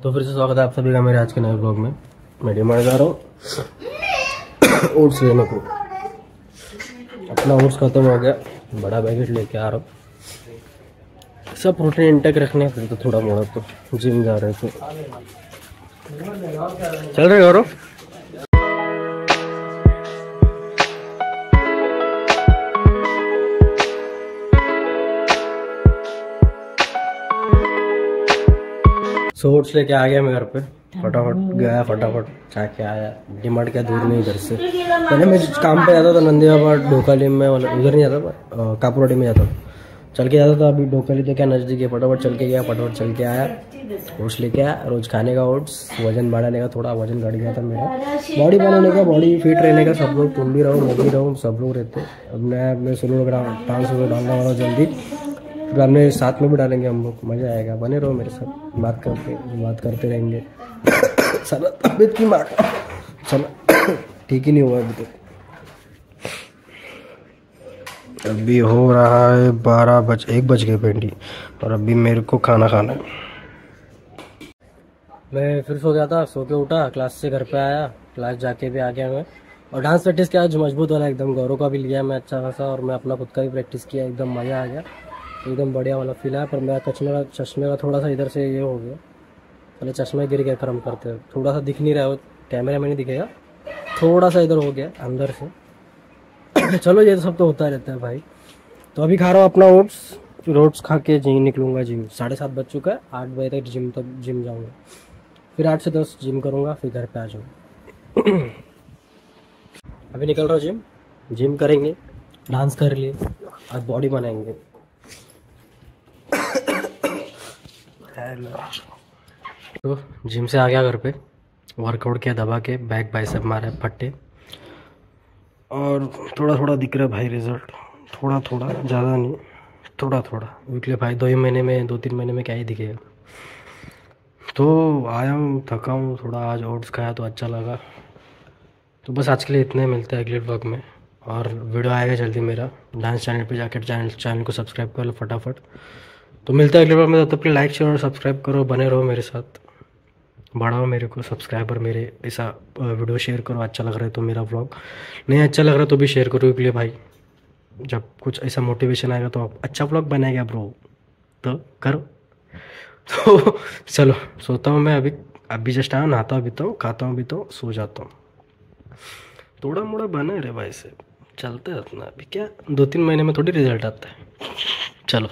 तो फिर से स्वागत है आप सभी का मेरे आज के नए ब्लॉग में। मैं डिमांड जा रहा हूँ। ओट्स लेने को। अपना ओट्स खत्म हो गया। बड़ा पैकेट लेके आ रहा हूँ। सब प्रोटीन इंटेक रखने फिर तो थोड़ा मोड़ा तो जिम जा रहे थे चल रहे गौरव सो ओट्स लेके आ गया मैं घर पे। फटाफट गया फटाफट जाके आया। डिमांड क्या दूर नहीं इधर से। पहले मैं काम पे जाता था नंदी बाबा डोकाली में उधर नहीं जाता कापुरवाड़ी में जाता था। चल के जाता था अभी डोकाली तो क्या नज़दीक है फटाफट चल के गया फटाफट चल के आया। ओट्स लेके आया रोज खाने का ओट्स वज़न बढ़ाने का थोड़ा वज़न घट गया था मेरा। बॉडी बनाने का बॉडी फिट रहने का सब लोग तुम भी रहो मैं भी रहूँ सब लोग रहते। अब मैं मैं सोलह ग्राम पाँच सौ डालने वाला हूँ जल्दी। फिर हमने साथ में भी डालेंगे हम लोग मज़ा आएगा। बने रहो मेरे साथ बात करते बात करते रहेंगे। साला तबीयत की मार चलो ठीक ही नहीं हुआ अभी तक अभी हो रहा है बारह बज एक बज गए पेंटी और अभी मेरे को खाना खाना है। मैं फिर सो गया था सो के उठा क्लास से घर पे आया क्लास जाके भी आ गया मैं। और डांस प्रैक्टिस किया जो मज़बूत वाला एकदम गौरव का भी लिया मैं अच्छा खासा और मैं अपना खुद का भी प्रैक्टिस किया एकदम मज़ा आ गया। एकदम बढ़िया वाला फील है, पर मेरा चश्मे का चश्मे का थोड़ा सा इधर से ये हो गया। पहले चश्मे गिर गया कर्म करते थोड़ा सा दिख नहीं रहा है कैमरे में नहीं दिखेगा। थोड़ा सा इधर हो गया, अंदर से। चलो, ये तो सब तो होता रहता है भाई। तो अभी खा रहा हूँ अपना ओट्स रोट्स खा के जिम निकलूँगा जिम साढ़े सात बज चुका है, आठ बजे तक जिम तक जिम जाऊँगा। फिर आठ से दस जिम करूँगा, फिर घर पे आ जाऊँगा। अभी निकल रहा हूँ जिम जिम करेंगे डांस कर लिए और बॉडी बनाएँगे। तो जिम से आ गया घर पे। वर्कआउट किया, दबा के, बैक बाइसेप मारे, फट्टे। और थोड़ा थोड़ा दिख रहा है भाई रिज़ल्ट थोड़ा थोड़ा ज़्यादा नहीं थोड़ा थोड़ा वीकली भाई, दो ही महीने में, दो तीन महीने में क्या ही दिखेगा। तो आया हूँ, थका हूँ, थोड़ा आज ओट्स खाया तो अच्छा लगा। तो बस आज के लिए इतने, मिलते हैं अगले ब्लॉग में। और वीडियो आएगा जल्दी मेरा। डांस चैनल पे जाकर चैनल चैनल को सब्सक्राइब कर लो फटाफट। तो मिलते हैं अगले ब्लॉग में तो अपने लाइक शेयर और सब्सक्राइब करो, बने रहो मेरे साथ। बढ़ाओ मेरे को सब्सक्राइबर मेरे ऐसा वीडियो शेयर करो अच्छा लग रहा है तो मेरा ब्लॉग नहीं अच्छा लग रहा है तो भी शेयर करो इसलिए भाई। जब कुछ ऐसा मोटिवेशन आएगा तो आप अच्छा ब्लॉग बनाएगा ब्रो तो करो। तो चलो, सोता हूँ मैं अभी अभी जस्ट आया, नहाता हूँ भी तो खाता हूँ भी तो सो जाता हूँ। थोड़ा मोड़ा बने रे भाई से चलते हैं अपना अभी, क्या? दो तीन महीने में थोड़ी रिज़ल्ट आता है। चलो।